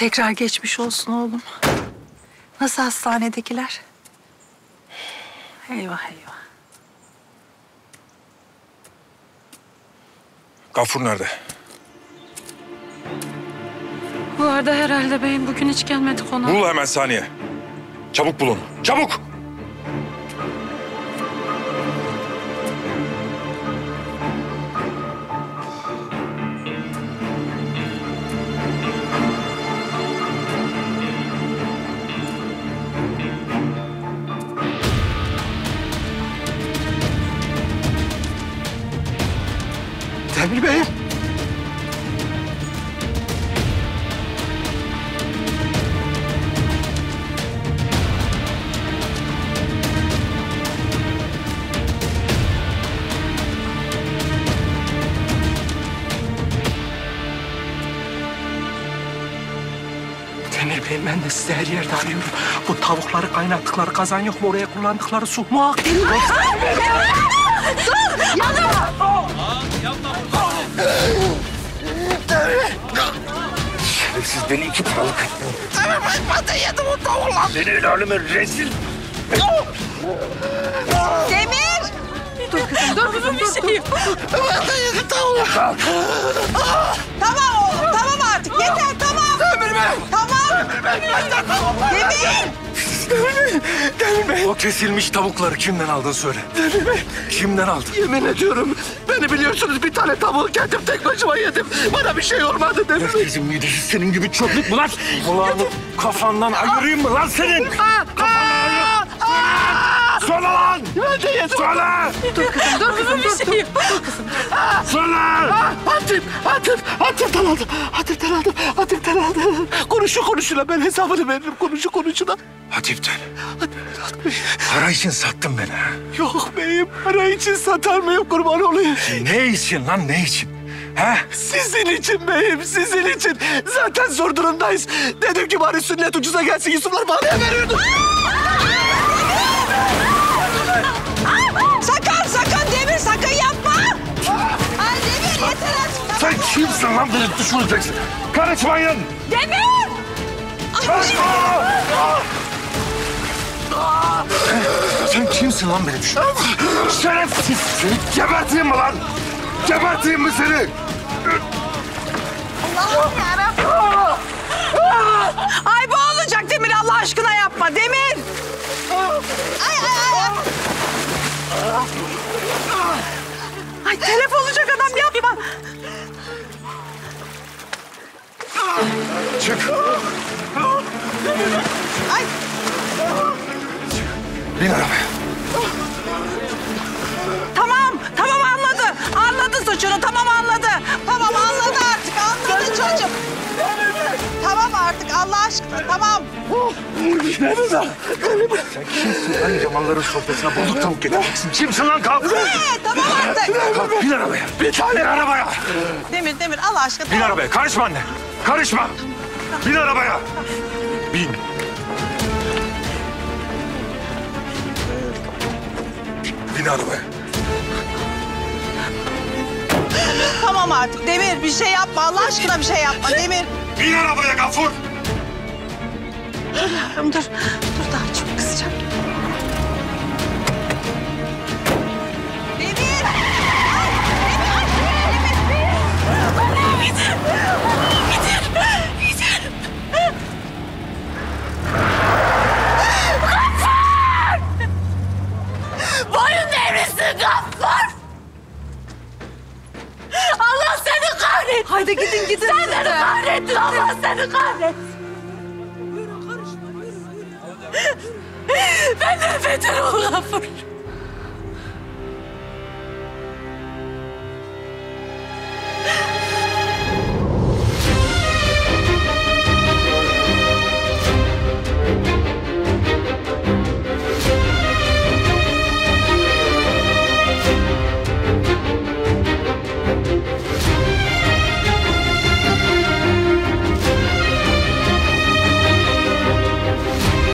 Tekrar geçmiş olsun oğlum. Nasıl hastanedekiler? Eyvah eyvah. Gafur nerede? Bu arada herhalde beyim bugün hiç gelmedi konağa. Bul hemen saniye. Çabuk bulun. Çabuk! Demir Bey'im. Demir Bey'im ben de sizi her yerde arıyorum. Bu tavukları kaynattıkları kazan yok mu? Oraya kullandıkları su mu? Şerefsiz beni iki paralık ettin. Ben de yedim o tavukla. Seni el aleme rezil. Demir! Dur kızım, dur kızım, bir şey yok. Tamam oğlum, tamam artık. Yeter, tamam. Demir Bey. O kesilmiş tavukları kimden aldın söyle. Bey. Kimden aldın? Yemin ediyorum beni biliyorsunuz bir tane tavuğu kendim tek başıma yedim. Bana bir şey olmadı Bey. Herkesin midesi senin gibi çöplük mü lan? Kulağını kafandan ayırayım mı lan senin? Kafandan ayır. Söyle lan! Yedim. Söyle! Dur kızım, dur kızım, bir şey yok. Dur kızım. Söyle! Hatip, Hatip, Hatip'ten aldım. Hatip'ten aldım, Hatip'ten aldım. Konuşu konuşuna ben hesabını veririm. Konuşu konuşuna. Hatip'ten. Hatip'ten aldım. Para için sattın beni ha. Yok beyim, para için satar mıyım kurban olayım? Ne için lan ne için? Ha? Sizin için beyim, sizin için. Zaten zor durumdayız. Dedim ki bari sünnet ucuza gelsin Yusuflar bana veriyordum. Sen kimsin lan beni düşüreceksin? Karışmayın! Demir! Karışma! Sen kimsin lan beni düşüreceksin? Şerefsiz! Seni geberteyim mi lan? Geberteyim mi seni? Ay bu olacak Demir, Allah aşkına yapma. Demir! Ay ay ay. Ay telef olacak. Çık! Ay Bin arabaya. tamam, tamam anladı. Anladı suçunu, tamam anladı. Tamam anladı artık, anladı çocuk. Tamam artık Allah aşkına, tamam. Sen kimsin lan Cemal'ların sofrasına bozuk tavuk getireceksin? Kimsin lan kalk? Kalk bin arabaya. Bir tane arabaya. Demir, Demir Allah aşkına. Bin arabaya. Karışma anne. Karışma. Bin arabaya. Bin. Bin arabaya. Tamam artık Demir bir şey yapma Allah aşkına bir şey yapma Demir. Bin arabaya Gafur. Dur, dur daha çok kızacağım. Kahretsin! Haydi gidin gidin. Sen beni kahrettin, Allah seni kahretsin! Ben nefetim ol Gaffar!